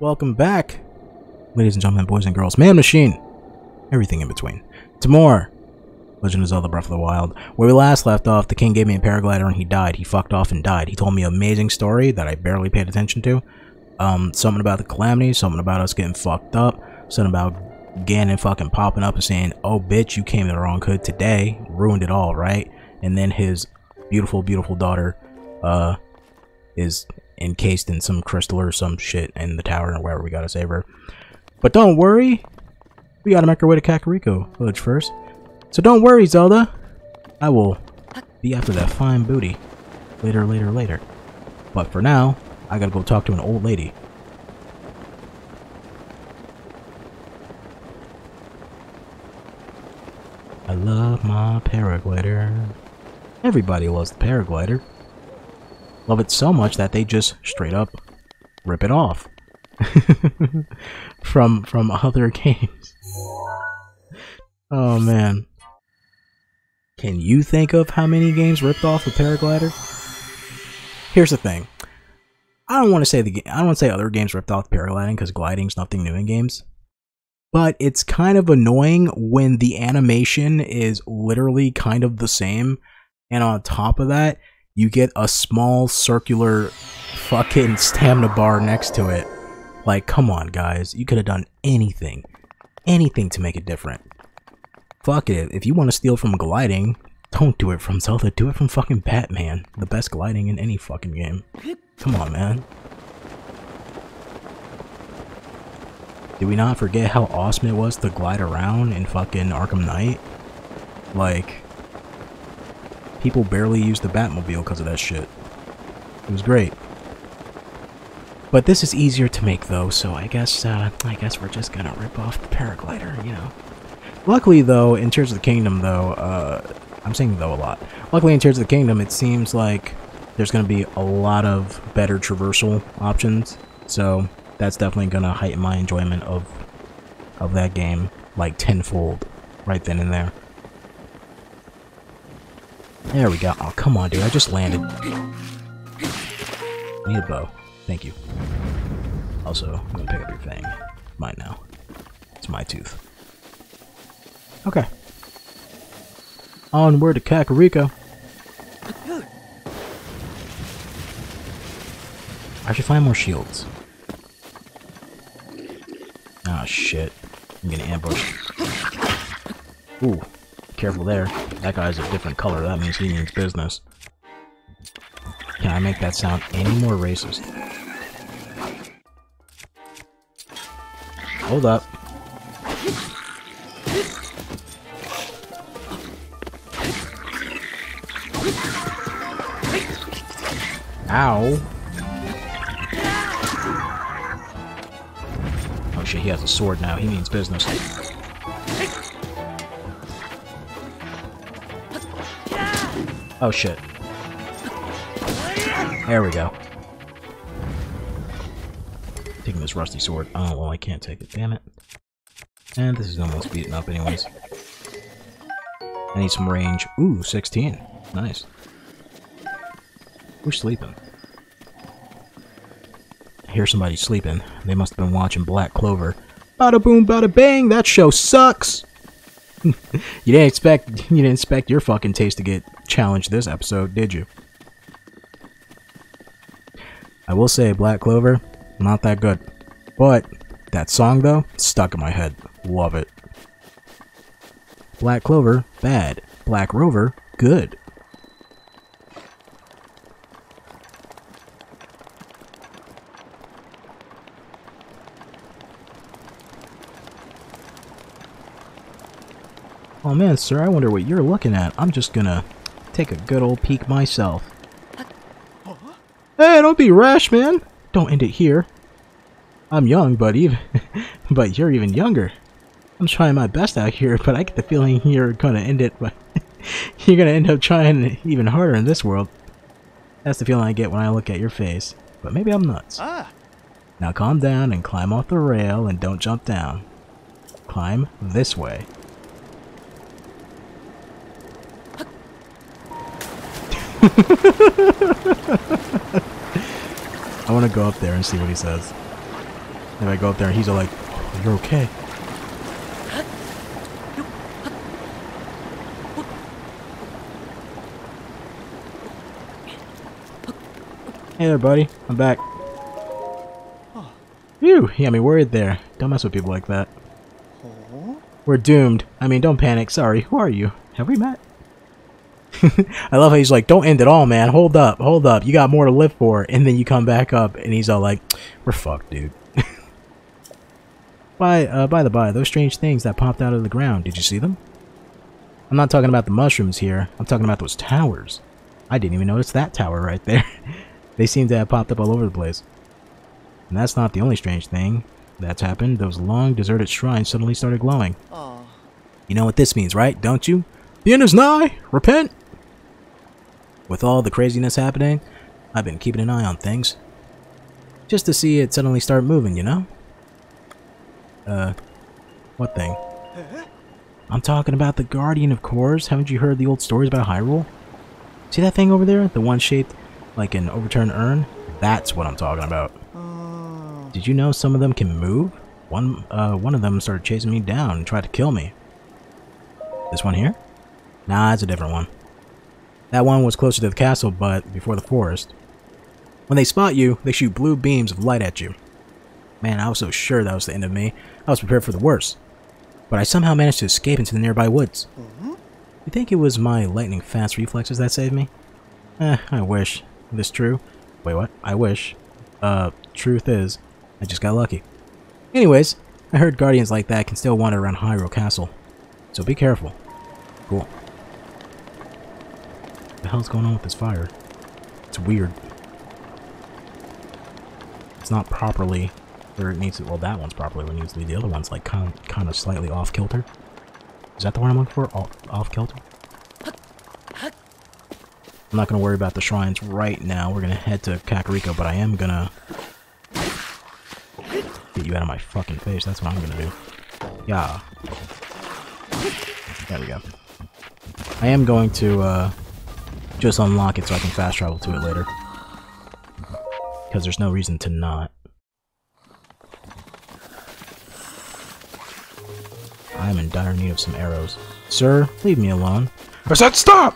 Welcome back, ladies and gentlemen, boys and girls, man, machine, everything in between, to more Legend of Zelda Breath of the Wild. Where we last left off, the king gave me a paraglider and he died. He fucked off and died. He told me an amazing story that I barely paid attention to. Um, something about the calamity, something about us getting fucked up, something about Ganon fucking popping up and saying, oh bitch, you came to the wrong hood today, ruined it all, right? And then his beautiful, beautiful daughter, uh, is encased in some crystal or some shit in the tower or wherever we gotta save her. But don't worry, we gotta make our way to Kakariko village first. So don't worry, Zelda. I will be after that fine booty later, later, later. But for now, I gotta go talk to an old lady. I love my paraglider. Everybody loves the paraglider. Love it so much that they just straight up rip it off from from other games. Oh man. Can you think of how many games ripped off a paraglider? Here's the thing. I don't want to say the I don't want to say other games ripped off paragliding because gliding's nothing new in games. But it's kind of annoying when the animation is literally kind of the same and on top of that, you get a small circular fucking stamina bar next to it. Like, come on, guys. You could have done anything. Anything to make it different. Fuck it. If you want to steal from gliding, don't do it from Zelda. Do it from fucking Batman. The best gliding in any fucking game. Come on, man. Did we not forget how awesome it was to glide around in fucking Arkham Knight? Like, people barely used the Batmobile because of that shit. It was great. But this is easier to make though, so I guess, uh, I guess we're just gonna rip off the paraglider, you know. Luckily though, in Tears of the Kingdom though, uh, I'm saying though a lot. Luckily in Tears of the Kingdom, it seems like there's gonna be a lot of better traversal options, so that's definitely gonna heighten my enjoyment of of that game like tenfold right then and there. There we go. Oh, come on, dude. I just landed. Need a bow. Thank you. Also, I'm gonna pick up your thing. Mine now. It's my tooth. Okay. Onward to Kakariko. I should find more shields. Ah, oh, shit. I'm getting ambushed. Ooh. Careful there. That guy's a different color. That means he means business. Can I make that sound any more racist? Hold up. Ow. Oh shit, he has a sword now. He means business. Oh shit. There we go. Taking this rusty sword. Oh, well, I can't take it. Damn it. And this is almost beaten up anyways. I need some range. Ooh, 16. Nice. Who's sleeping? I hear somebody sleeping. They must have been watching Black Clover. Bada boom, bada bang, that show sucks! you didn't expect you didn't expect your fucking taste to get challenged this episode, did you? I will say Black Clover, not that good. But that song though, stuck in my head. Love it. Black Clover, bad. Black Rover, good. Oh man, sir, I wonder what you're looking at. I'm just gonna take a good old peek myself. Hey, don't be rash, man! Don't end it here. I'm young, but even, but you're even younger. I'm trying my best out here, but I get the feeling you're gonna end it, but you're gonna end up trying even harder in this world. That's the feeling I get when I look at your face. But maybe I'm nuts. Ah. Now calm down and climb off the rail and don't jump down. Climb this way. I want to go up there and see what he says. If I go up there and he's all like, oh, you're okay. Hey there, buddy. I'm back. Phew, you got me worried there. Don't mess with people like that. We're doomed. I mean, don't panic. Sorry, who are you? Have we met? I love how he's like, don't end it all, man. Hold up, hold up. You got more to live for. And then you come back up, and he's all like, we're fucked, dude. by, uh, by the by, those strange things that popped out of the ground, did you see them? I'm not talking about the mushrooms here. I'm talking about those towers. I didn't even notice that tower right there. they seem to have popped up all over the place. And that's not the only strange thing that's happened. Those long, deserted shrines suddenly started glowing. Aww. You know what this means, right? Don't you? The end is nigh! Repent! With all the craziness happening, I've been keeping an eye on things. Just to see it suddenly start moving, you know? Uh, what thing? I'm talking about the Guardian, of course. Haven't you heard the old stories about Hyrule? See that thing over there? The one shaped like an overturned urn? That's what I'm talking about. Did you know some of them can move? One, uh, one of them started chasing me down and tried to kill me. This one here? Nah, it's a different one. That one was closer to the castle, but before the forest. When they spot you, they shoot blue beams of light at you. Man, I was so sure that was the end of me. I was prepared for the worst. But I somehow managed to escape into the nearby woods. Mm -hmm. You think it was my lightning fast reflexes that saved me? Eh, I wish. This true? Wait, what? I wish. Uh, truth is, I just got lucky. Anyways, I heard guardians like that can still wander around Hyrule Castle. So be careful. Cool. What the hell's going on with this fire? It's weird. It's not properly where it needs to. Well, that one's properly where it needs to be. The other one's like kind of, kind of slightly off kilter. Is that the one I'm looking for? Off, off kilter? I'm not going to worry about the shrines right now. We're going to head to Kakariko, but I am going to get you out of my fucking face. That's what I'm going to do. Yeah. There we go. I am going to uh, just unlock it so I can fast travel to it later. Because there's no reason to not. I am in dire need of some arrows. Sir, leave me alone. I said stop!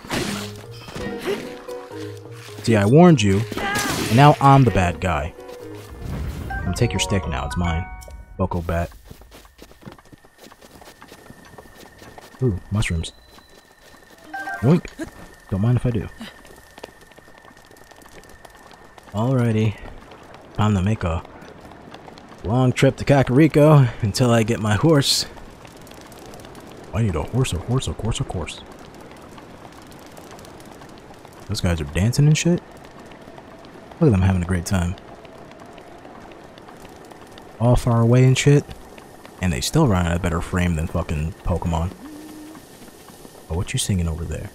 See, I warned you, and now I'm the bad guy. I'm gonna take your stick now, it's mine. Boko bat. Ooh, mushrooms. Yoink! Don't mind if I do. Alrighty. Time to make a long trip to Kakariko until I get my horse. I need a horse, a horse, a horse, a horse. Those guys are dancing and shit. Look at them having a great time. All far away and shit. And they still run at a better frame than fucking Pokemon. Oh, what you singing over there?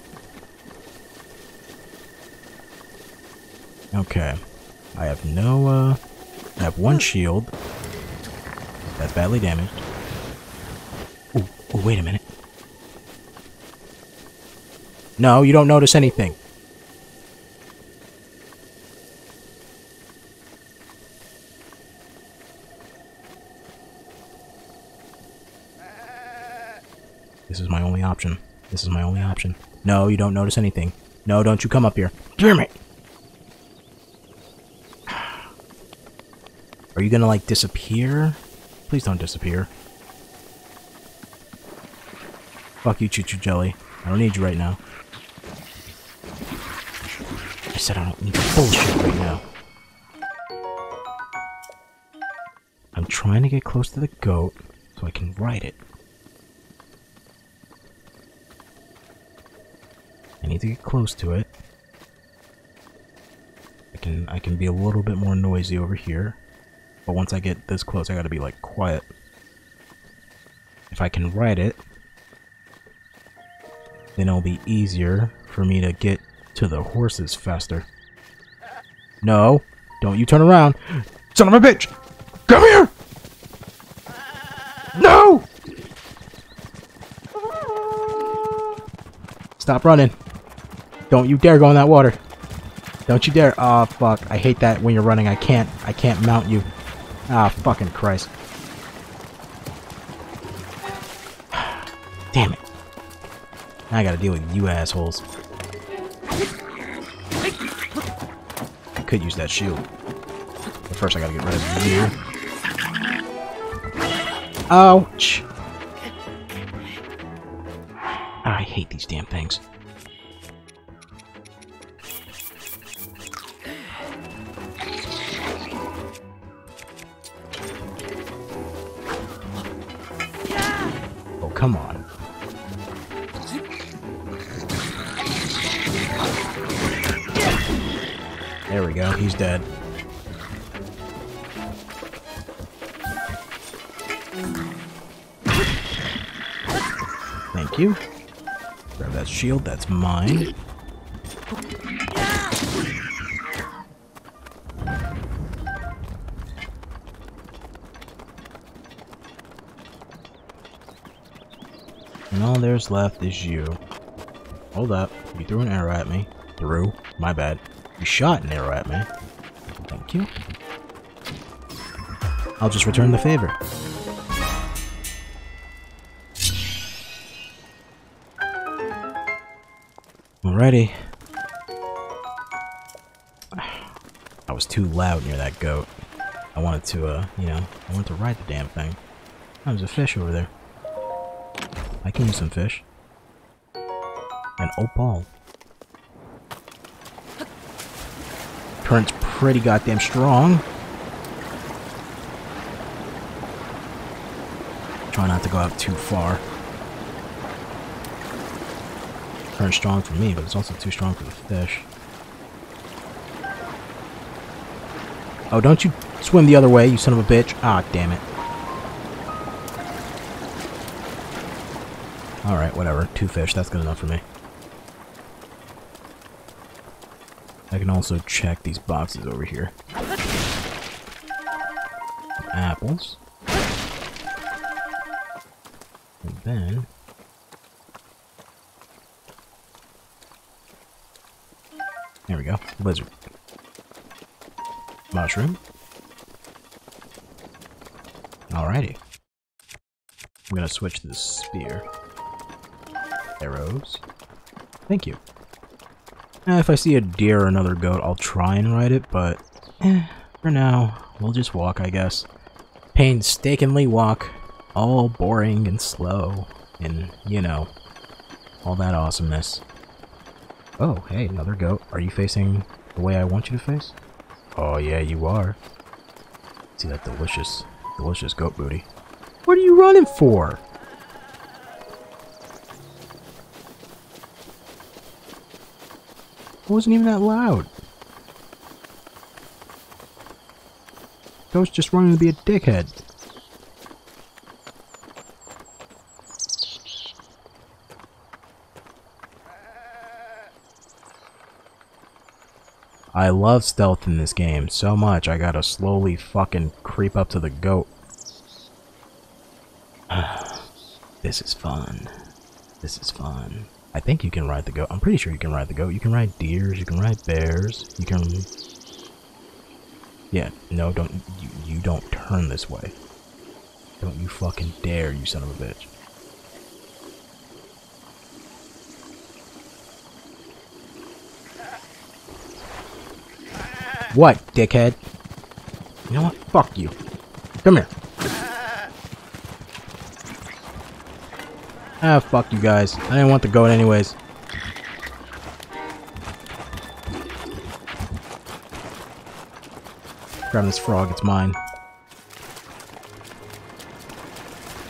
Okay. I have no, uh... I have one shield. That's badly damaged. Oh, wait a minute. No, you don't notice anything. This is my only option. This is my only option. No, you don't notice anything. No, don't you come up here. Damn it! Are you gonna, like, disappear? Please don't disappear. Fuck you, Chuchu Jelly. I don't need you right now. I said I don't need bullshit right now. I'm trying to get close to the goat so I can ride it. I need to get close to it. I can I can be a little bit more noisy over here. But once I get this close, I gotta be like quiet. If I can ride it, then it'll be easier for me to get to the horses faster. No, don't you turn around. Son of a bitch! Come here! No! Stop running. Don't you dare go in that water. Don't you dare. Oh, fuck. I hate that when you're running. I can't. I can't mount you. Ah, fucking Christ. Damn it. Now I gotta deal with you assholes. I could use that shield. But first I gotta get rid of you. Ouch! I hate these damn things. There we go, he's dead. Thank you. Grab that shield, that's mine. And all there's left is you. Hold up. You threw an arrow at me. Threw. My bad. You shot an arrow at me. Thank you. I'll just return the favor. Alrighty. I was too loud near that goat. I wanted to, uh, you know, I wanted to ride the damn thing. Oh, there's a fish over there. I can use some fish. An opal. Current's pretty goddamn strong. Try not to go out too far. Current's strong for me, but it's also too strong for the fish. Oh, don't you swim the other way, you son of a bitch. Ah, damn it. Alright, whatever. Two fish, that's good enough for me. Can also check these boxes over here. Apples. And then... There we go. Lizard. Mushroom. Alrighty. I'm gonna switch to the spear. Arrows. Thank you. Eh, if I see a deer or another goat, I'll try and ride it, but eh, for now, we'll just walk, I guess. Painstakingly walk. All boring and slow. And, you know, all that awesomeness. Oh, hey, another goat. Are you facing the way I want you to face? Oh, yeah, you are. See that delicious, delicious goat booty. What are you running for? It wasn't even that loud. Goat's just running to be a dickhead. I love stealth in this game so much I gotta slowly fucking creep up to the goat. this is fun. This is fun. I think you can ride the goat. I'm pretty sure you can ride the goat. You can ride deers, you can ride bears, you can... Yeah, no, don't... You, you don't turn this way. Don't you fucking dare, you son of a bitch. What, dickhead? You know what? Fuck you. Come here. Ah, fuck you guys. I didn't want the goat anyways. Grab this frog, it's mine.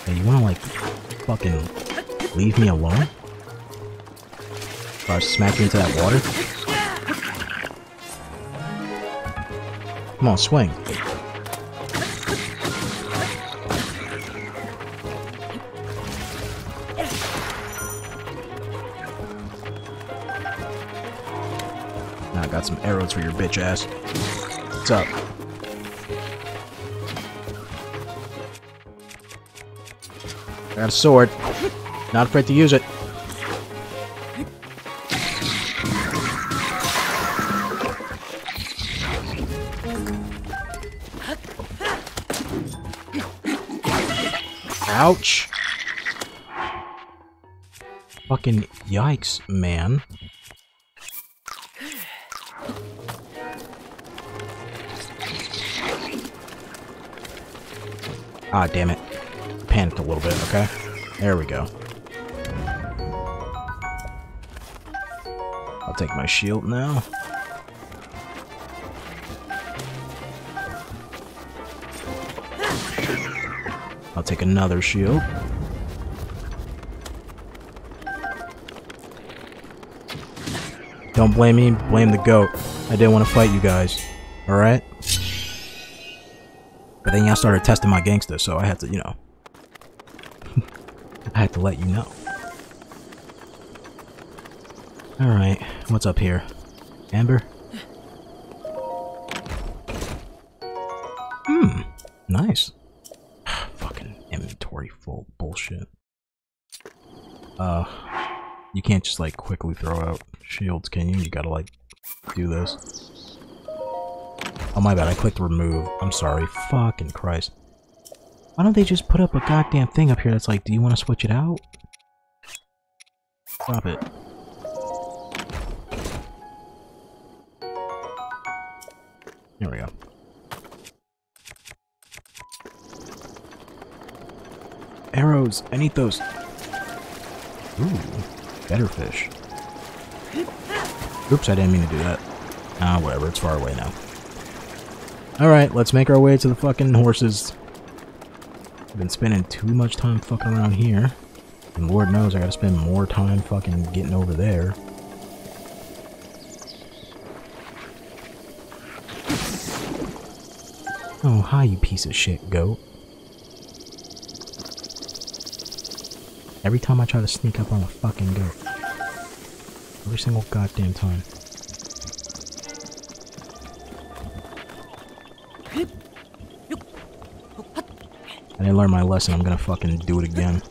Hey, you wanna like fucking leave me alone? Or I smack you into that water? Come on, swing. Got some arrows for your bitch ass. What's up? I got a sword. Not afraid to use it. Ouch! Fucking yikes, man. Ah, damn it. Panicked a little bit, okay? There we go. I'll take my shield now. I'll take another shield. Don't blame me, blame the goat. I didn't want to fight you guys. Alright? But then y'all started testing my gangster, so I had to, you know. I had to let you know. Alright, what's up here? Amber? Hmm, nice. Fucking inventory full bullshit. Uh, you can't just like quickly throw out shields, can you? You gotta like do this. Oh my bad, I clicked remove. I'm sorry. Fucking Christ. Why don't they just put up a goddamn thing up here that's like, do you want to switch it out? Drop it. There we go. Arrows! I need those! Ooh, better fish. Oops, I didn't mean to do that. Ah, whatever, it's far away now. Alright, let's make our way to the fucking horses. I've been spending too much time fucking around here. And Lord knows I gotta spend more time fucking getting over there. Oh, hi, you piece of shit, goat. Every time I try to sneak up on a fucking goat. Every single goddamn time. I didn't learn my lesson, I'm gonna fucking do it again.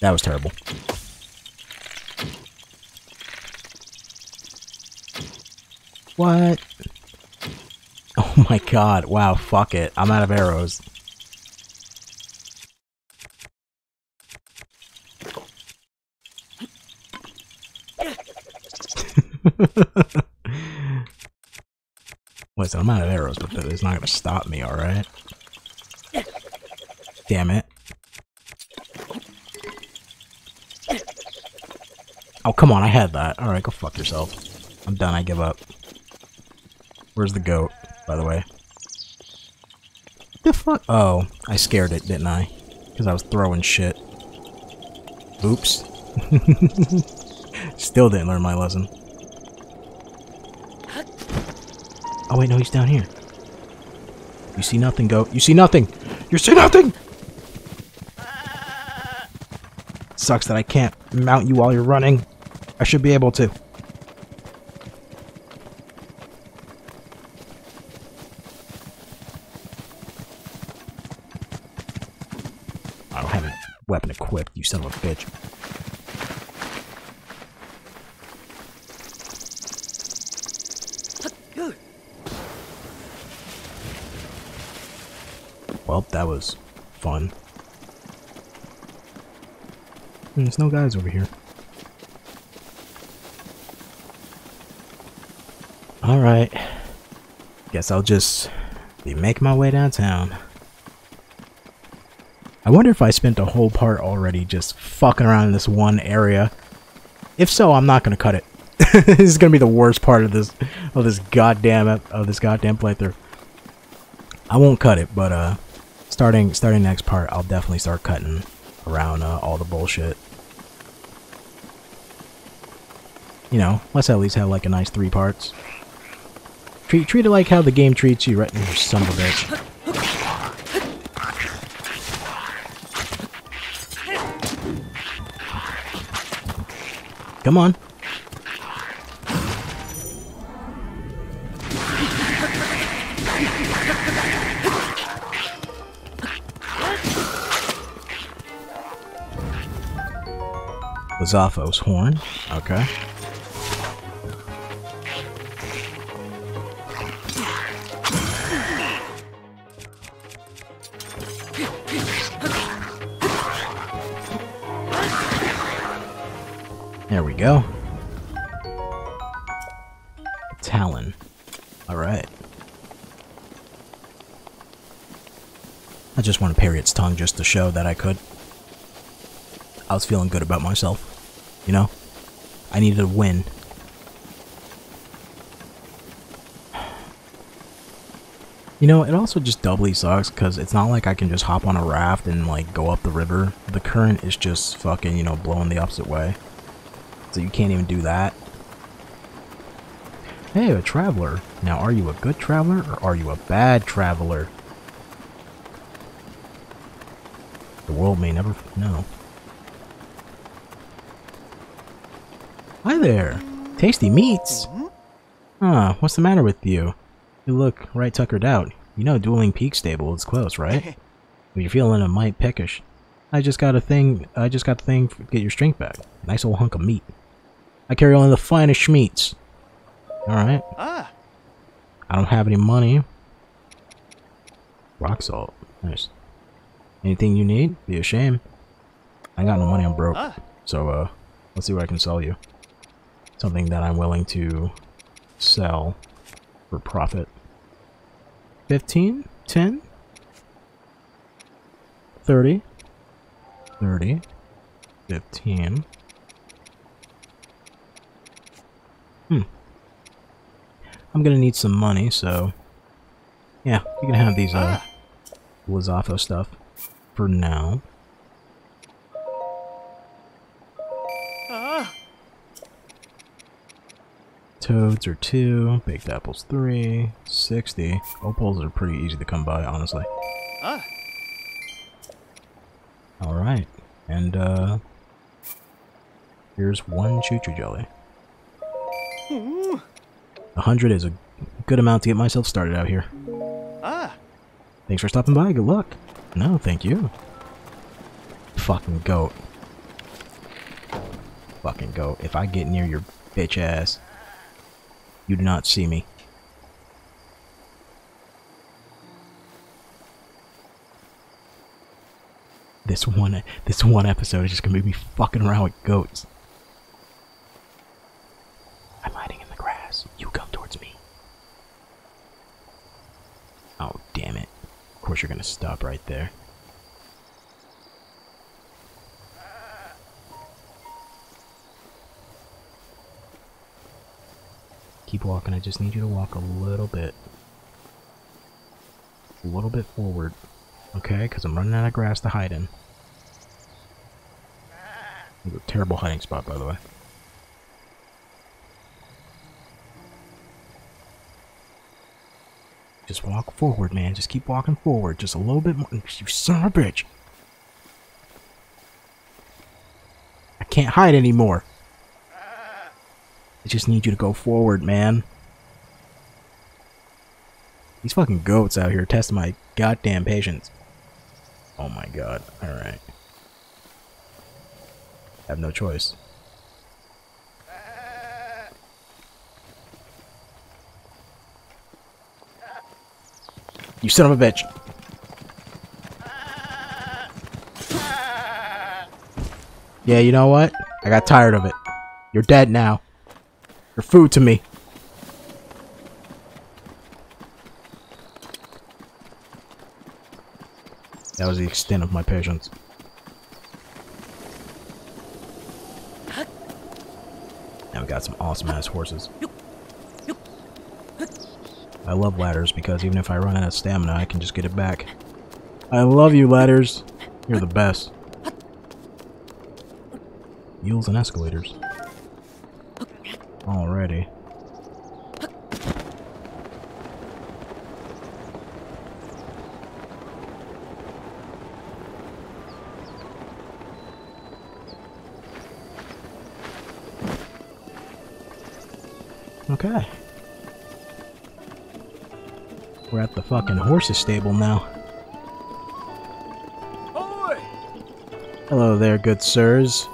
That was terrible. What? Oh my god, wow, fuck it. I'm out of arrows. Listen, I'm out of arrows, but it's not gonna stop me, alright? Damn it. Oh, come on, I had that. Alright, go fuck yourself. I'm done, I give up. Where's the goat, by the way? The fuck? Oh, I scared it, didn't I? Because I was throwing shit. Oops. Still didn't learn my lesson. Oh wait, no, he's down here. You see nothing, goat. You see nothing! You see nothing! Sucks that I can't mount you while you're running. I should be able to. I don't have a weapon equipped, you son of a bitch. Well, that was fun. Hmm, there's no guys over here. Alright. Guess I'll just be making my way downtown. I wonder if I spent a whole part already just fucking around in this one area. If so, I'm not gonna cut it. this is gonna be the worst part of this of this goddamn of this goddamn playthrough. I won't cut it, but uh starting starting next part, I'll definitely start cutting around uh, all the bullshit. You know, let's at least have like a nice three parts. Treat treat it like how the game treats you, right? You son of a bitch. Come on. Lizalfos horn. Okay. There we go. Talon. Alright. I just want to parry its tongue just to show that I could. I was feeling good about myself. You know? I needed a win. You know, it also just doubly sucks because it's not like I can just hop on a raft and like go up the river. The current is just fucking, you know, blowing the opposite way. So you can't even do that. Hey, a traveler. Now, are you a good traveler or are you a bad traveler? The world may never know. Hi there. Tasty meats. Huh, what's the matter with you? You look right tuckered out. You know Dueling Peak Stable is close, right? but you're feeling a mite peckish. I just got a thing, I just got the thing to get your strength back. Nice old hunk of meat. I carry only the finest schmeats. Alright. Ah. I don't have any money. Rock salt. Nice. Anything you need? Be a shame. I got no money, I'm broke. Ah. So, uh, let's see what I can sell you. Something that I'm willing to sell for profit. 15, 10, 30, 30, 15. Hmm. I'm gonna need some money, so yeah, you can have these uh Lizalfos stuff for now. Toads are 2, baked apples 3, 60. Opals are pretty easy to come by, honestly. Ah. Alright. And, uh... Here's one Chuchu jelly. A hundred is a good amount to get myself started out here. Ah. Thanks for stopping by. Good luck. No, thank you. Fucking goat. Fucking goat. If I get near your bitch ass, you do not see me. This one, this one episode is just gonna be me fucking around with goats. I'm hiding in the grass. You come towards me. Oh, damn it. Of course you're gonna stop right there. Keep walking. I just need you to walk a little bit. A little bit forward. Okay? Because I'm running out of grass to hide in. It's a terrible hiding spot, by the way. Just walk forward, man. Just keep walking forward. Just a little bit more. You son of a bitch. I can't hide anymore. I just need you to go forward, man. These fucking goats out here testing my goddamn patience. Oh my god. Alright. I have no choice. You son of a bitch. Yeah, you know what? I got tired of it. You're dead now. You're food to me. That was the extent of my patience. Now we got some awesome ass horses. I love ladders because even if I run out of stamina, I can just get it back. I love you, ladders. You're the best. Mules and escalators already. Okay. We're at the fucking horses stable now. Hello there, good sirs.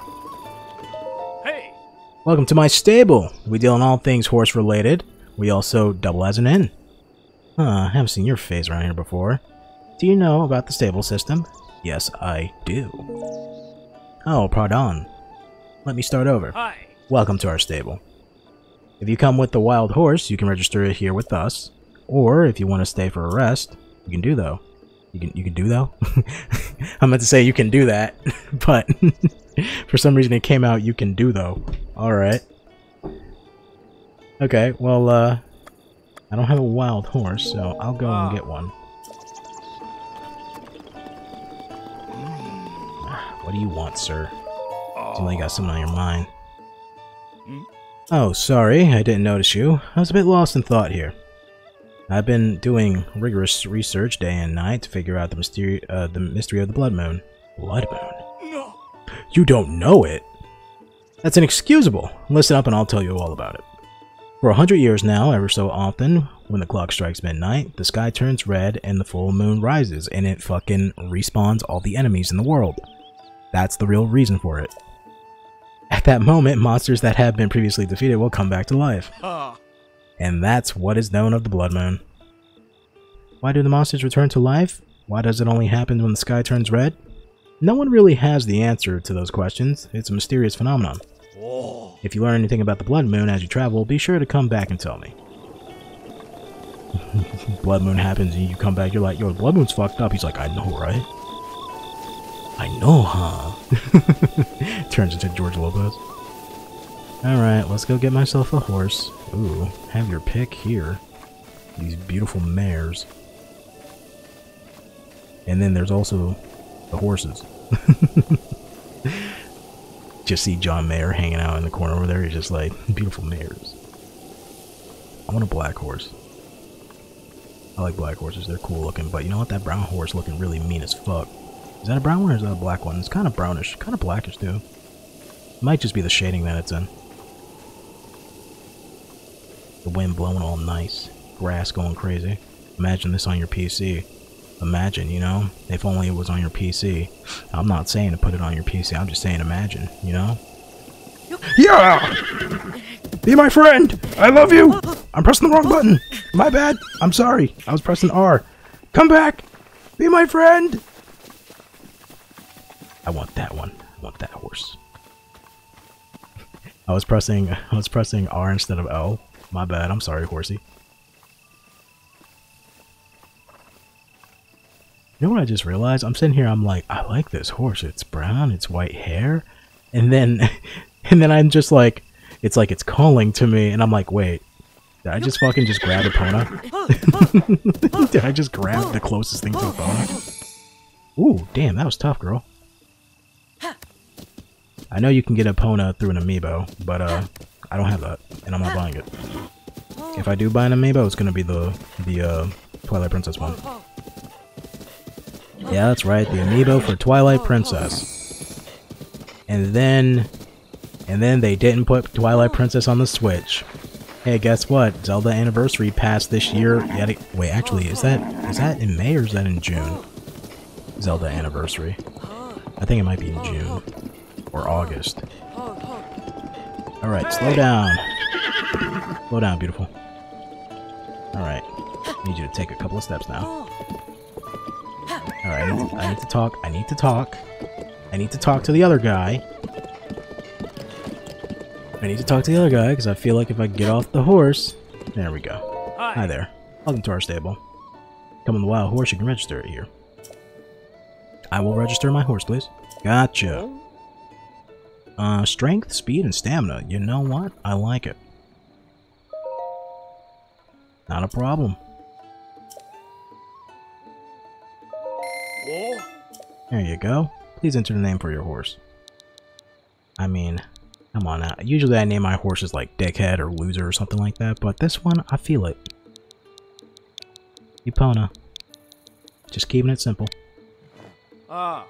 Welcome to my stable. We deal in all things horse related. We also double as an inn. Huh, I haven't seen your face around here before. Do you know about the stable system? Yes, I do. Oh, pardon. let me start over. Hi. Welcome to our stable. If you come with the wild horse, you can register it here with us. Or if you want to stay for a rest, you can do though. You can you can do though? I meant to say you can do that, but for some reason it came out you can do though. Alright. Okay, well uh I don't have a wild horse, so I'll go and get one. What do you want, sir? You got something on your mind. Oh, sorry, I didn't notice you. I was a bit lost in thought here. I've been doing rigorous research day and night to figure out the mystery, uh, the mystery of the Blood Moon. Blood Moon? No. You don't know it? That's inexcusable. Listen up and I'll tell you all about it. For a hundred years now, ever so often, when the clock strikes midnight, the sky turns red and the full moon rises, and it fucking respawns all the enemies in the world. That's the real reason for it. At that moment, monsters that have been previously defeated will come back to life. And that's what is known of the Blood Moon. Why do the monsters return to life? Why does it only happen when the sky turns red? No one really has the answer to those questions. It's a mysterious phenomenon. If you learn anything about the Blood Moon as you travel, be sure to come back and tell me. Blood Moon happens and you come back, you're like, yo, Blood Moon's fucked up. He's like, I know, right? I know, huh? Turns into George Lopez. Alright, let's go get myself a horse. Ooh, have your pick here. These beautiful mares. And then there's also the horses. just see John Mayer hanging out in the corner over there. He's just like, beautiful mares. I want a black horse. I like black horses. They're cool looking. But you know what? That brown horse looking really mean as fuck. Is that a brown one or is that a black one? It's kind of brownish. Kind of blackish, too. Might just be the shading that it's in. The wind blowing all nice. Grass going crazy. Imagine this on your PC. Imagine, you know? If only it was on your PC. I'm not saying to put it on your PC. I'm just saying imagine, you know? Yeah! Be my friend! I love you! I'm pressing the wrong button! My bad! I'm sorry. I was pressing R. Come back! Be my friend! I want that one. I want that horse. I was pressing I was pressing R instead of L. My bad. I'm sorry, horsey. You know what I just realized? I'm sitting here, I'm like, I like this horse. It's brown, it's white hair. And then and then I'm just like it's like it's calling to me and I'm like, wait. Did I just fucking just grab Epona? did I just grab the closest thing to Epona? Ooh, damn, that was tough, girl. I know you can get Epona through an amiibo, but uh, I don't have that, and I'm not buying it. If I do buy an amiibo, it's gonna be the the uh, Twilight Princess one. Yeah, that's right, the amiibo for Twilight Princess. And then, and then they didn't put Twilight Princess on the Switch. Hey, guess what? Zelda Anniversary passed this year. Yet, wait, actually, is that is that in May or is that in June? Zelda Anniversary. I think it might be in June or August. Alright, slow down. Slow down, beautiful. Alright. Need you to take a couple of steps now. Alright, I, need to- I need to talk. I need to talk. I need to talk to the other guy. I need to talk to the other guy because I feel like if I get off the horse... There we go. Hi. Hi there. Welcome to our stable. Come on the wild horse, you can register it here. I will register my horse, please. Gotcha. Uh, strength, speed, and stamina. You know what? I like it. Not a problem. There you go. Please enter the name for your horse. I mean, come on now. Usually I name my horses like Dickhead or Loser or something like that, but this one, I feel it. Epona. Just keeping it simple. Ah.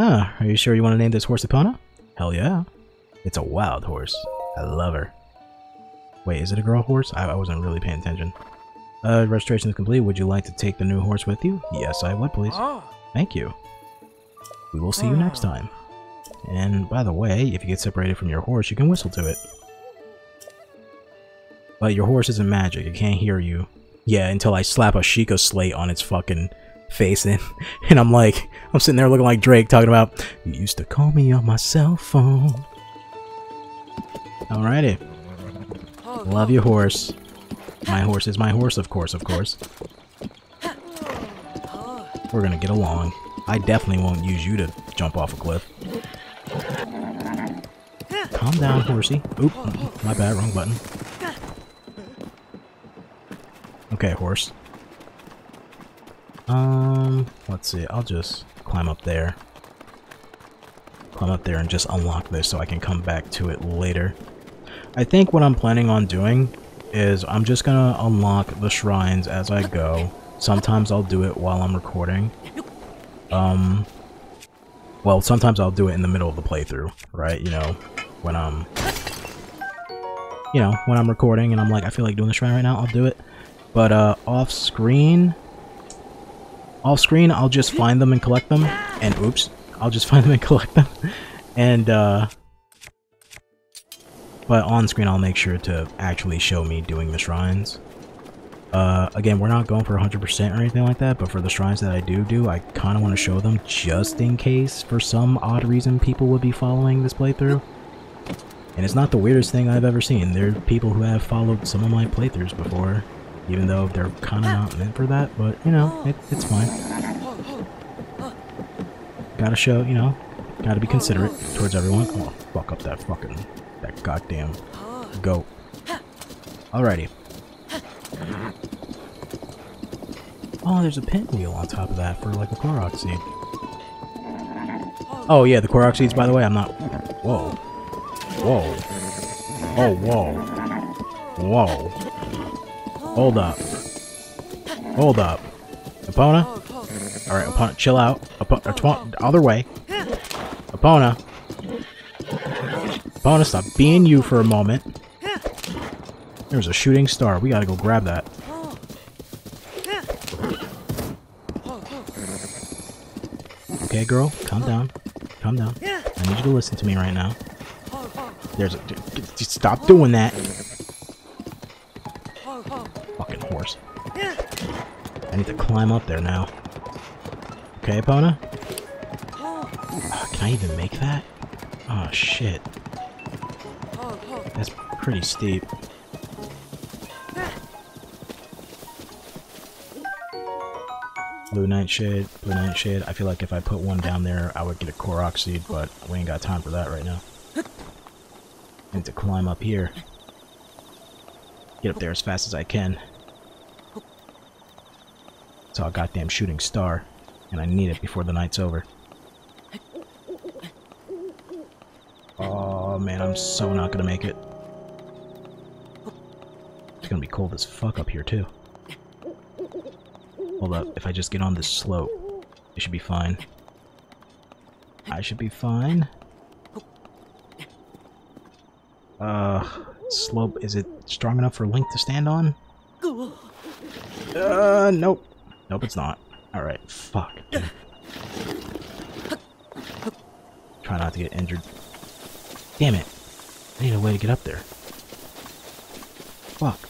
Ah, are you sure you want to name this horse Epona? Hell yeah. It's a wild horse. I love her. Wait, is it a girl horse? I, I wasn't really paying attention. Uh, registration is complete. Would you like to take the new horse with you? Yes, I would, please. Ah. Thank you. We will see you next time. And by the way, if you get separated from your horse, you can whistle to it. But your horse isn't magic. It can't hear you. Yeah, until I slap a Sheikah slate on its fucking face in, and I'm like, I'm sitting there looking like Drake talking about, you used to call me on my cell phone. Alrighty. Oh, Love your horse. My horse is my horse, of course, of course. We're gonna get along. I definitely won't use you to jump off a cliff. Calm down, horsey. Oop, my bad, wrong button. Okay, horse. Um, let's see, I'll just climb up there. Climb up there and just unlock this so I can come back to it later. I think what I'm planning on doing is I'm just gonna unlock the shrines as I go. Sometimes I'll do it while I'm recording. Um, well, sometimes I'll do it in the middle of the playthrough, right? You know, when I'm, you know, when I'm recording and I'm like, I feel like doing the shrine right now, I'll do it. But, uh, off screen, off screen, I'll just find them and collect them. And, oops, I'll just find them and collect them. And, uh, but on screen I'll make sure to actually show me doing the shrines. Uh, again, we're not going for 100% or anything like that, but for the shrines that I do do, I kind of want to show them just in case, for some odd reason, people would be following this playthrough. And it's not the weirdest thing I've ever seen. There are people who have followed some of my playthroughs before, even though they're kind of not meant for that, but, you know, it, it's fine. Gotta show, you know, gotta be considerate towards everyone. Oh, fuck up that fucking, that goddamn goat. Alrighty. Oh, there's a pinwheel on top of that for like a Korok seed. Oh yeah, the Korok seeds, by the way, I'm not... Whoa. Whoa. Oh, whoa. Whoa. Hold up. Hold up. Epona? Alright, Epona, chill out. Epona, other way. Epona. Epona, stop being you for a moment. There's a shooting star. We gotta go grab that. Okay, girl, calm down. Calm down. I need you to listen to me right now. There's a... Just stop doing that. Fucking horse. I need to climb up there now. Okay, Epona? Uh, can I even make that? Oh, shit. That's pretty steep. Nightshade, Blue Nightshade. I feel like if I put one down there, I would get a Korok seed, but we ain't got time for that right now. I need to climb up here. Get up there as fast as I can. It's all goddamn shooting star, and I need it before the night's over. Oh man, I'm so not gonna make it. It's gonna be cold as fuck up here too. Hold up, if I just get on this slope, it should be fine. I should be fine. Uh, slope, is it strong enough for Link to stand on? Uh, nope. Nope, it's not. Alright, fuck. Try not to get injured. Damn it. I need a way to get up there. Fuck.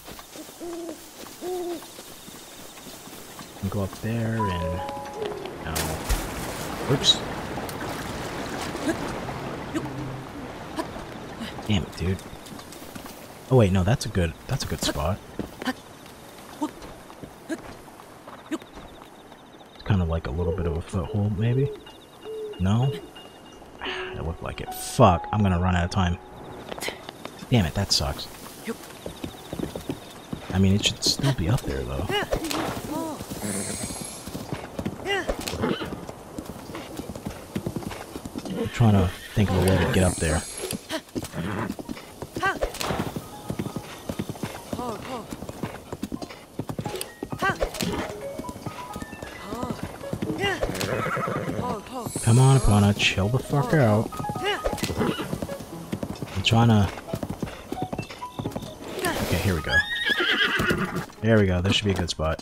And up there and... Um, no. Oops. Damn it, dude. Oh wait, no, that's a good that's a good spot. It's kind of like a little bit of a foothold, maybe? No? It looked like it. Fuck, I'm gonna run out of time. Damn it, that sucks. I mean, it should still be up there, though. I'm trying to think of a way to get up there. Come on, Epona, chill the fuck out. I'm trying to... Okay, here we go. There we go, this should be a good spot.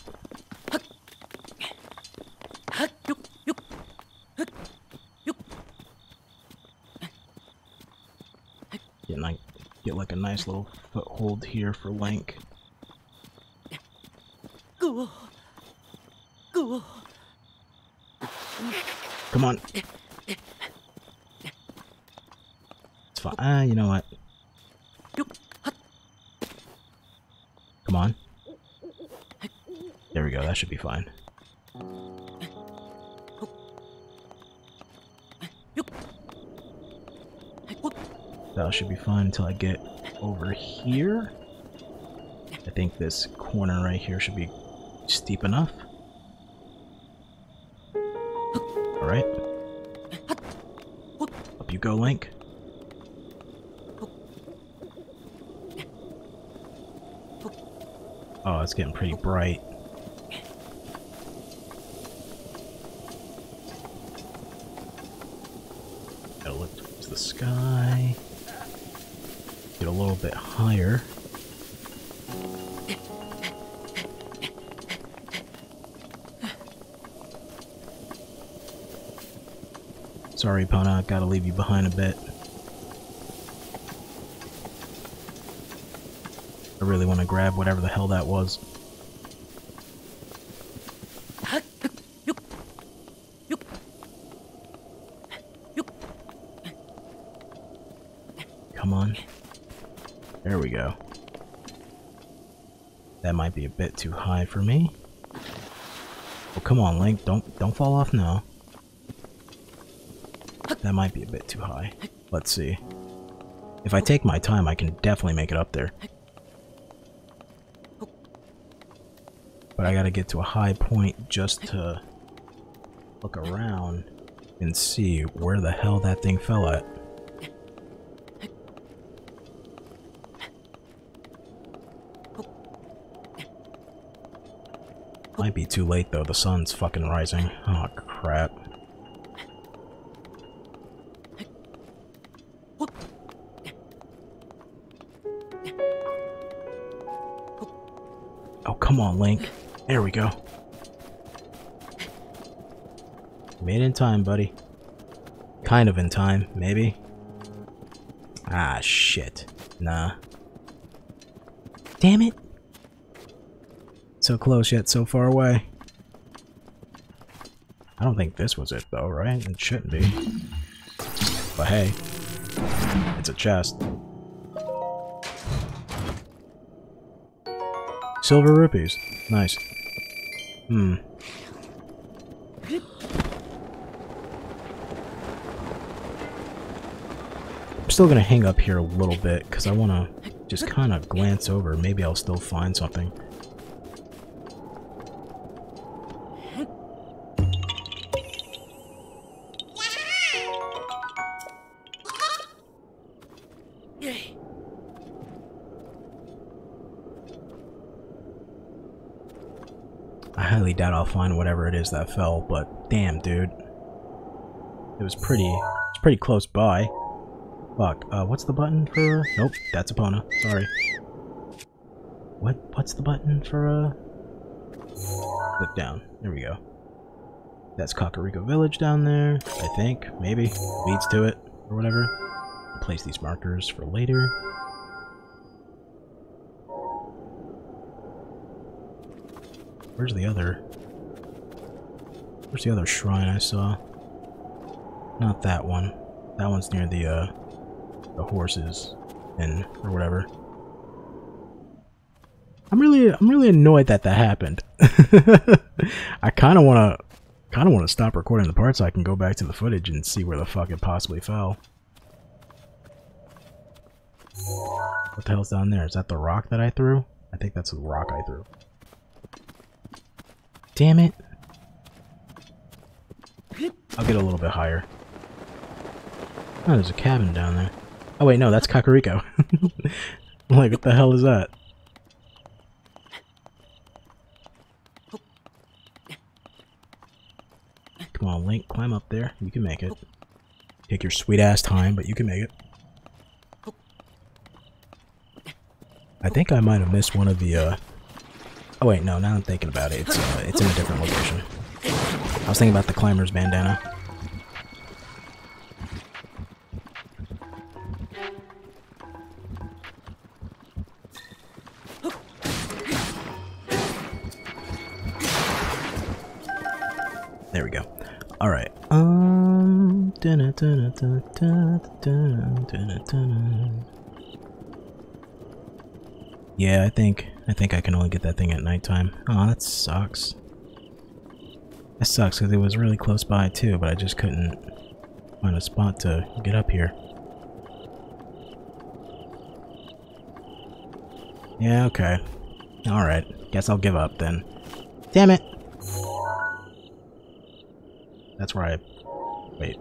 Get like, get like a nice little foothold here for Link. Come on. It's fine. Ah, you know what? Come on. There we go. That should be fine. That should be fine until I get over here. I think this corner right here should be steep enough. Alright. Up you go, Link. Oh, it's getting pretty bright. Gotta look towards the sky. Get a little bit higher. Sorry, Pona, I gotta leave you behind a bit. I really want to grab whatever the hell that was. Come on. There we go. That might be a bit too high for me. Well, come on, Link. Don't don't fall off now. That might be a bit too high. Let's see. If I take my time, I can definitely make it up there. But I gotta get to a high point just to look around and see where the hell that thing fell at. Be too late though, the sun's fucking rising. Oh crap. Oh, come on, Link. There we go. Made in time, buddy. Kind of in time, maybe. Ah, shit. Nah. Damn it. So close yet so far away. I don't think this was it though, right? It shouldn't be. But hey, it's a chest. Silver rupees. Nice. Hmm. I'm still gonna hang up here a little bit because I want to just kind of glance over. Maybe I'll still find something. Doubt I'll find whatever it is that fell, but damn, dude. It was pretty, it's pretty close by. Fuck, uh, what's the button for, nope, that's Epona, sorry. What, what's the button for, uh, click down, there we go. That's Kakariko Village down there, I think, maybe, leads to it, or whatever. Place these markers for later. Where's the other? Where's the other shrine I saw? Not that one. That one's near the, uh, the horses and or whatever. I'm really, I'm really annoyed that that happened. I kind of want to, kind of want to stop recording the part so I can go back to the footage and see where the fuck it possibly fell. What the hell's down there? Is that the rock that I threw? I think that's the rock I threw. Damn it. I'll get a little bit higher. Oh, there's a cabin down there. Oh wait, no, that's Kakariko. Like, what the hell is that? Come on, Link, climb up there. You can make it. Take your sweet ass time, but you can make it. I think I might have missed one of the, uh... Oh wait, no, now I'm thinking about it. It's, uh, it's in a different location. I was thinking about the climber's bandana. There we go. Alright. Um. Yeah, I think I think I can only get that thing at nighttime. Oh, that sucks. That sucks because it was really close by too, but I just couldn't find a spot to get up here. Yeah, okay. Alright. Guess I'll give up then. Damn it! That's where I... Wait.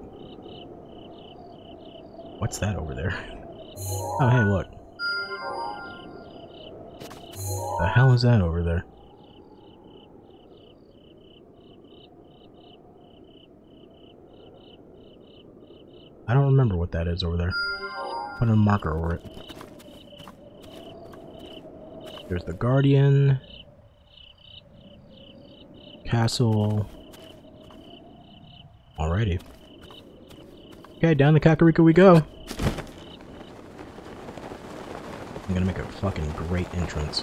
What's that over there? Oh, hey, look. The hell is that over there? I don't remember what that is over there. Put a marker over it. There's the Guardian. Castle. Alrighty. Okay, down the Kakariko we go. I'm gonna make a fucking great entrance.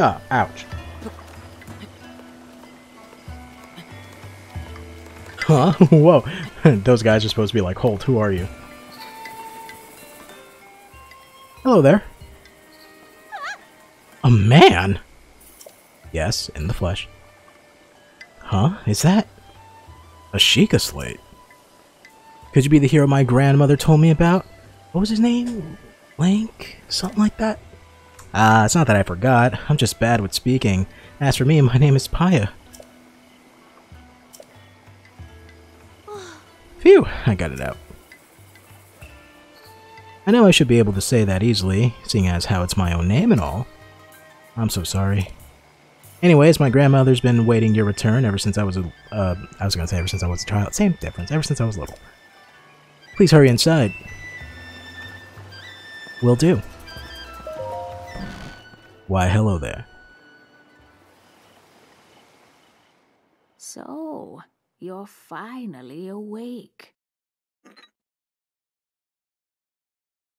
Yeah, ouch. Huh? Whoa. Those guys are supposed to be like, Holt, who are you? Hello there. A man? Yes, in the flesh. Huh? Is that a Sheikah slate? Could you be the hero my grandmother told me about? What was his name? Link? Something like that? Ah, it's not that I forgot. I'm just bad with speaking. As for me, my name is Paya. Phew, I got it out. I know I should be able to say that easily, seeing as how it's my own name and all. I'm so sorry. Anyways, my grandmother's been waiting your return ever since I was a, uh, I was gonna say ever since I was a child. Same difference, ever since I was little. Please hurry inside. Will do. Why, hello there. So, you're finally awake.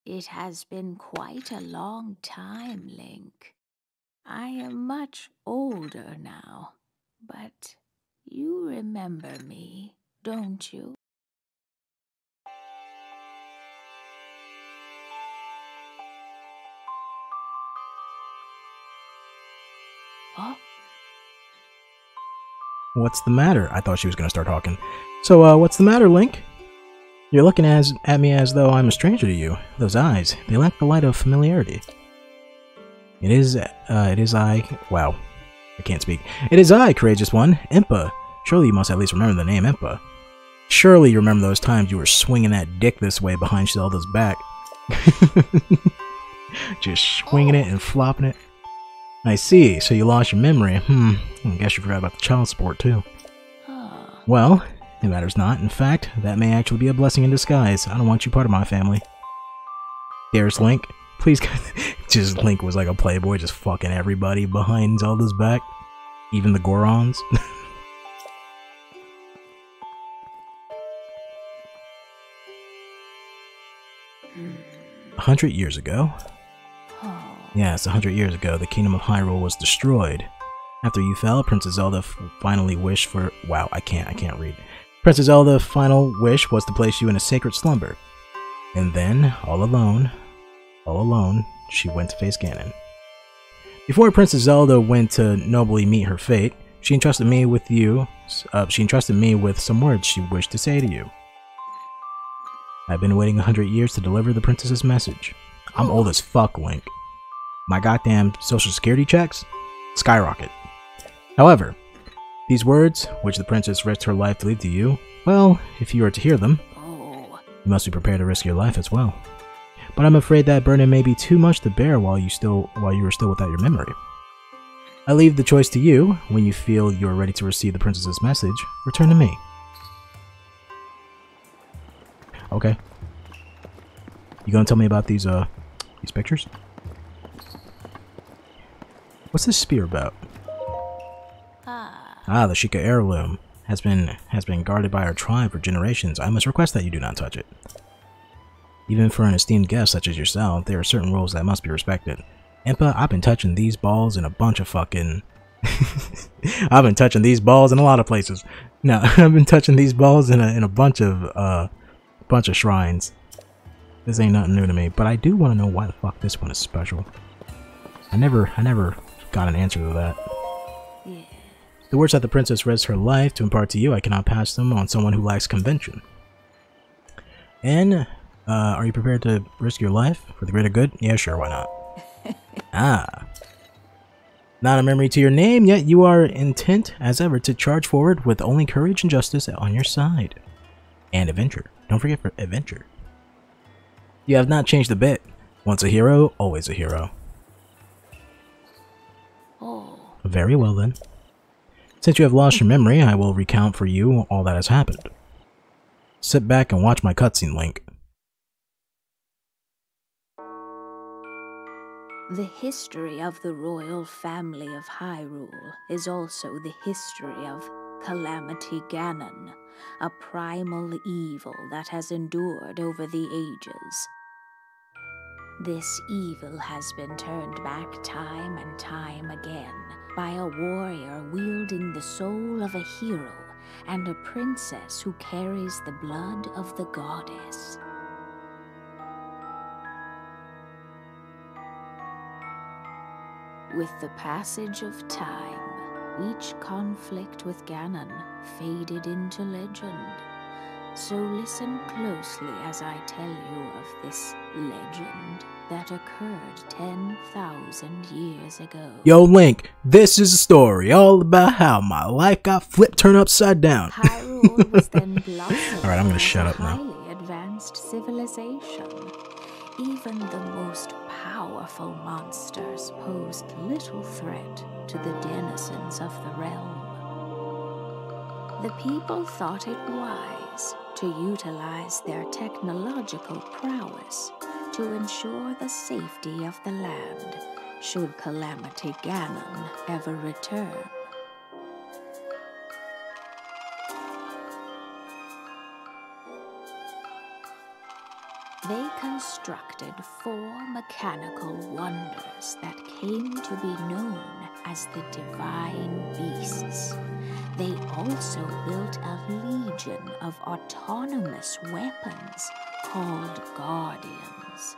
It has been quite a long time, Link. I am much older now, but you remember me, don't you? Oh, What's the matter? I thought she was gonna start talking. So, uh, what's the matter, Link? You're looking as at me as though I'm a stranger to you. Those eyes, they lack the light of familiarity. It is, uh, it is I. Wow, I can't speak. It is I, courageous one, Impa. Surely you must at least remember the name Impa. Surely you remember those times you were swinging that dick this way behind Zelda's back. Just swinging it and flopping it. I see, so you lost your memory. Hmm, I guess you forgot about the child support too. Well, it matters not. In fact, that may actually be a blessing in disguise. I don't want you part of my family. There's Link. Please, just Link was like a playboy, just fucking everybody behind Zelda's back, even the Gorons. A hundred years ago. Yes, a hundred years ago, the kingdom of Hyrule was destroyed. After you fell, Princess Zelda finally wished for. Wow, I can't, I can't read. Princess Zelda's final wish was to place you in a sacred slumber. And then, all alone, all alone, she went to face Ganon. Before Princess Zelda went to nobly meet her fate, she entrusted me with you. Uh, she entrusted me with some words she wished to say to you. I've been waiting a hundred years to deliver the princess's message. I'm old as fuck, Link. My goddamn social security checks skyrocket. However, these words, which the princess risked her life to leave to you, well, if you are to hear them, you must be prepared to risk your life as well. But I'm afraid that burden may be too much to bear while you still while you are still without your memory. I leave the choice to you. When you feel you are ready to receive the princess's message, return to me. Okay. You gonna tell me about these uh These pictures? What's this spear about? Ah, Ah, the Sheikah heirloom has been has been guarded by our tribe for generations. I must request that you do not touch it. Even for an esteemed guest such as yourself, there are certain rules that must be respected. Impa, I've been touching these balls in a bunch of fucking. I've been touching these balls in a lot of places. No, I've been touching these balls in a in a bunch of uh, bunch of shrines. This ain't nothing new to me, but I do want to know why the fuck this one is special. I never, I never got an answer to that. yeah. The words that the princess risks her life to impart to you, I cannot pass them on someone who lacks convention. And, uh, are you prepared to risk your life for the greater good? Yeah, sure, why not? ah. Not a memory to your name, yet you are intent as ever to charge forward with only courage and justice on your side. And adventure. Don't forget for adventure. You have not changed a bit. Once a hero, always a hero. Very well then. Since you have lost your memory, I will recount for you all that has happened. Sit back and watch my cutscene link. The history of the royal family of Hyrule is also the history of Calamity Ganon, a primal evil that has endured over the ages. This evil has been turned back time and time again by a warrior wielding the soul of a hero and a princess who carries the blood of the goddess. With the passage of time, each conflict with Ganon faded into legend. So listen closely as I tell you of this legend that occurred 10,000 years ago. Yo, Link, this is a story all about how my life got flipped turned upside down. Hyrule was then blossoming All right, I'm gonna shut up now. highly advanced civilization. Even the most powerful monsters posed little threat to the denizens of the realm. The people thought it wise to utilize their technological prowess to ensure the safety of the land should Calamity Ganon ever return. They constructed four mechanical wonders that came to be known as the Divine Beasts. They also built a legion of autonomous weapons called Guardians.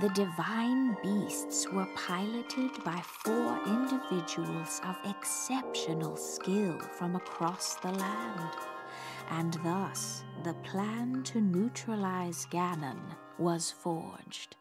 The divine beasts were piloted by four individuals of exceptional skill from across the land, and thus the plan to neutralize Ganon was forged.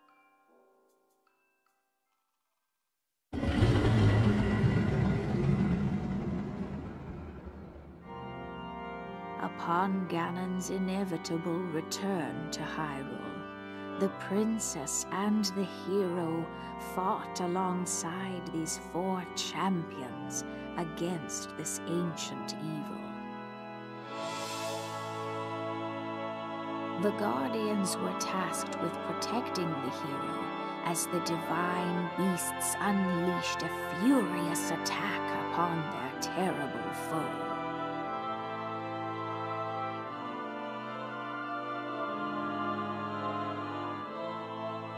Upon Ganon's inevitable return to Hyrule, the princess and the hero fought alongside these four champions against this ancient evil. The Guardians were tasked with protecting the hero as the divine beasts unleashed a furious attack upon their terrible foe.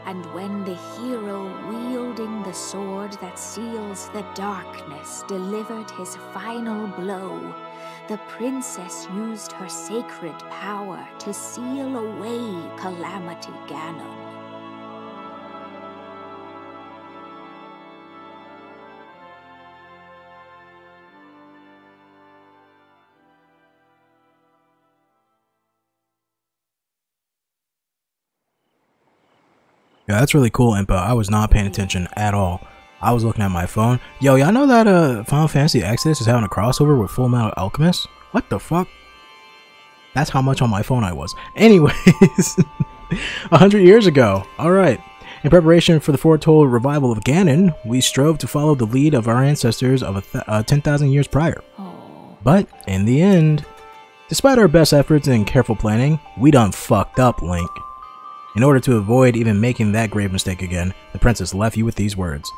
And when the hero wielding the sword that seals the darkness delivered his final blow, the princess used her sacred power to seal away Calamity Ganon. Yeah, that's really cool, Impa. I was not paying attention at all. I was looking at my phone. Yo, y'all know that uh Final Fantasy Exodus is having a crossover with Full Metal Alchemist? What the fuck? That's how much on my phone I was. Anyways, a hundred years ago. All right. In preparation for the foretold revival of Ganon, we strove to follow the lead of our ancestors of uh, 10,000 years prior. But in the end, Despite our best efforts and careful planning, we done fucked up, Link. In order to avoid even making that grave mistake again, the princess left you with these words.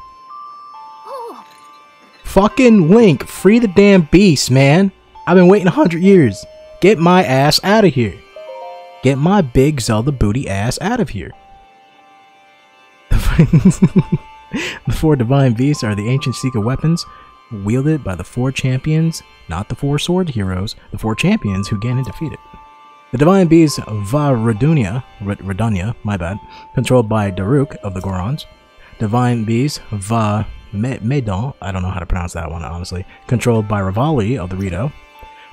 Fucking Link, free the damn beast, man. I've been waiting a hundred years. Get my ass out of here. Get my big Zelda booty ass out of here. the four divine beasts are the ancient secret weapons wielded by the four champions, not the four sword heroes, the four champions who Ganon defeated. The divine beast Vah Rudania, my bad, controlled by Daruk of the Gorons. Divine beast Va Medon, I don't know how to pronounce that one honestly, controlled by Revali of the Rito.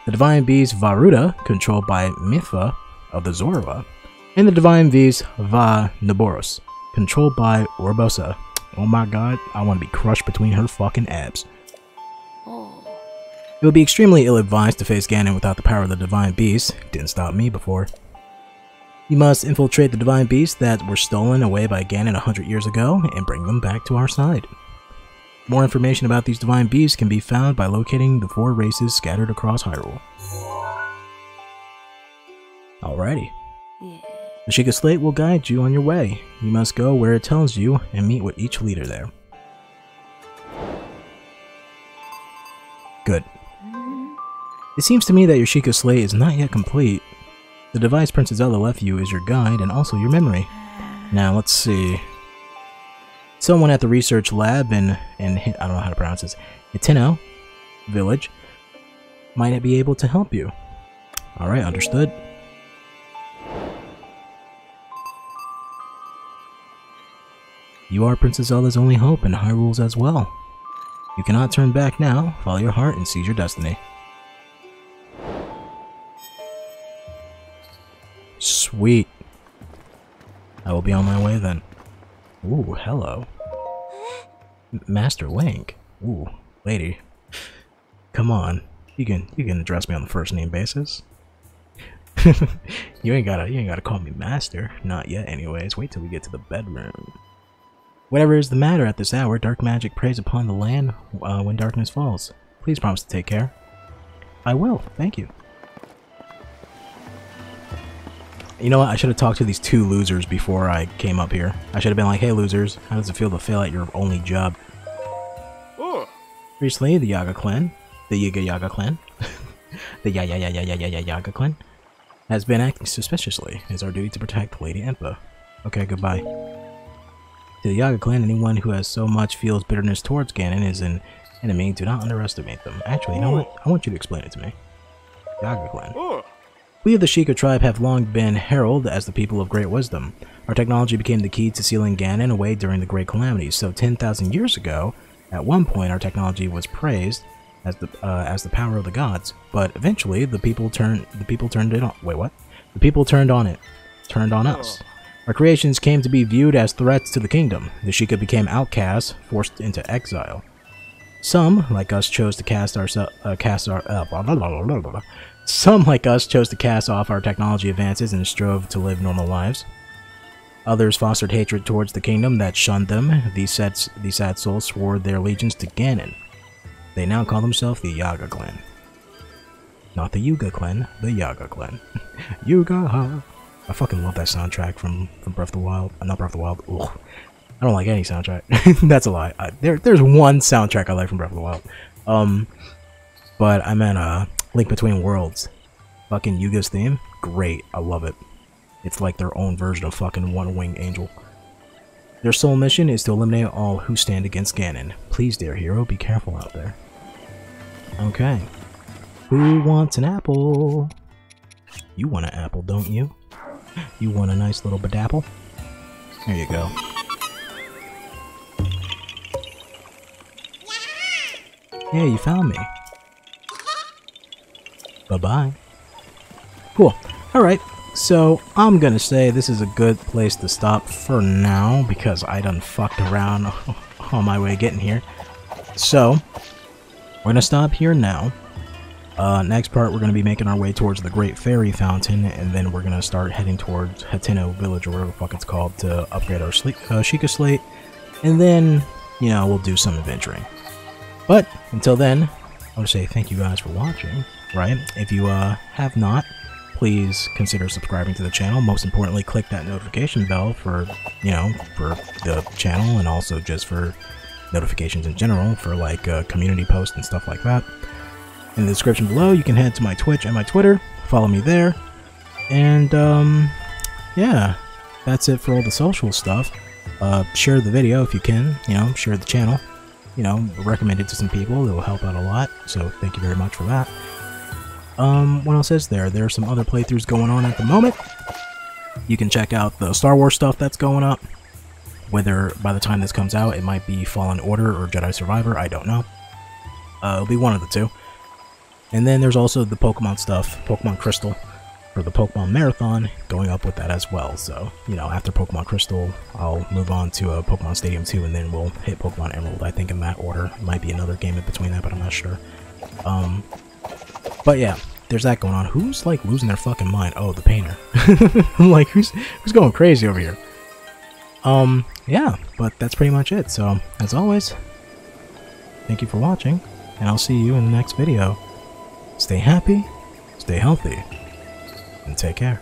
The divine beast Vah Ruta, controlled by Mipha of the Zora. And the divine beast Vah Naboris, controlled by Urbosa. Oh my god, I want to be crushed between her fucking abs. oh. It would be extremely ill-advised to face Ganon without the power of the Divine Beast. Didn't stop me before. You must infiltrate the Divine Beasts that were stolen away by Ganon a hundred years ago and bring them back to our side. More information about these Divine Beasts can be found by locating the four races scattered across Hyrule. Alrighty. Yeah. The Sheikah Slate will guide you on your way. You must go where it tells you and meet with each leader there. Good. It seems to me that your Sheikah Slate is not yet complete. The device Princess Zelda left you is your guide and also your memory. Now, let's see. Someone at the research lab in, in I don't know how to pronounce this, Itino village might be able to help you. Alright, understood. You are Princess Zelda's only hope in Hyrule's as well. You cannot turn back now, follow your heart and seize your destiny. Sweet. I will be on my way then. Ooh, hello. Master Link. Ooh, lady. Come on. You can you can address me on the first name basis. you ain't gotta you ain't gotta call me master. Not yet anyways. Wait till we get to the bedroom. Whatever is the matter at this hour, dark magic preys upon the land uh, when darkness falls. Please promise to take care. I will, thank you. You know what? I should have talked to these two losers before I came up here. I should have been like, hey losers, how does it feel to fail at your only job? Oh. Recently, the Yaga clan, the Yiga Yaga clan, the Ya Ya Ya Ya Ya Ya Ya Yaga clan, has been acting suspiciously. It is our duty to protect Lady Impa. Okay, goodbye. To the Yaga clan, anyone who has so much feels bitterness towards Ganon is an enemy. Do not underestimate them. Actually, you know what? I want you to explain it to me. Yaga clan. Oh. We of the Sheikah tribe have long been heralded as the people of great wisdom. Our technology became the key to sealing Ganon away during the Great Calamities. So 10,000 years ago, at one point, our technology was praised as the uh, as the power of the gods. But eventually, the people turned the people turned it on. Wait, what? The people turned on it, turned on us. Our creations came to be viewed as threats to the kingdom. The Sheikah became outcasts, forced into exile. Some, like us, chose to cast our uh, cast our uh, blah, blah, blah. Some, like us, chose to cast off our technology advances and strove to live normal lives. Others fostered hatred towards the kingdom that shunned them. These sets, these sad souls swore their allegiance to Ganon. They now call themselves the Yaga clan. Not the Yuga clan, the Yaga clan. Yuga! ha. I fucking love that soundtrack from, from Breath of the Wild. Uh, not Breath of the Wild. Ugh. I don't like any soundtrack. That's a lie. I, there, there's one soundtrack I like from Breath of the Wild. Um, but I meant uh, Link Between Worlds. Fucking Yuga's theme, great. I love it. It's like their own version of fucking One Wing Angel. Their sole mission is to eliminate all who stand against Ganon. Please, dear hero, be careful out there. Okay. Who wants an apple? You want an apple, don't you? You want a nice little badapple? There you go. Yeah, you found me. Bye bye. Cool. Alright, so I'm gonna say this is a good place to stop for now because I done fucked around on my way getting here. So, we're gonna stop here now. Uh, next part, we're gonna be making our way towards the Great Fairy Fountain, and then we're gonna start heading towards Hateno Village, or whatever the fuck it's called, to upgrade our sle uh, Sheikah Slate. And then, you know, we'll do some adventuring. But until then, I want to say thank you guys for watching, right? If you uh, have not, please consider subscribing to the channel. Most importantly, click that notification bell for, you know, for the channel and also just for notifications in general for like uh, community posts and stuff like that. In the description below, you can head to my Twitch and my Twitter. Follow me there. And, um, yeah, that's it for all the social stuff. Uh, share the video if you can, you know, share the channel. You know, recommend it to some people. It will help out a lot. So thank you very much for that. Um, what else is there? There are some other playthroughs going on at the moment. You can check out the Star Wars stuff that's going up. Whether by the time this comes out, it might be Fallen Order or Jedi Survivor, I don't know. Uh, it'll be one of the two. And then there's also the Pokemon stuff, Pokemon Crystal, for the Pokemon Marathon, going up with that as well. So, you know, after Pokemon Crystal, I'll move on to a Pokemon Stadium 2, and then we'll hit Pokemon Emerald, I think in that order. Might be another game in between that, but I'm not sure. Um, but yeah, there's that going on. Who's like losing their fucking mind? Oh, the painter. I'm like, who's who's going crazy over here? Um, yeah, but that's pretty much it. So, as always, thank you for watching, and I'll see you in the next video. Stay happy, stay healthy, and take care.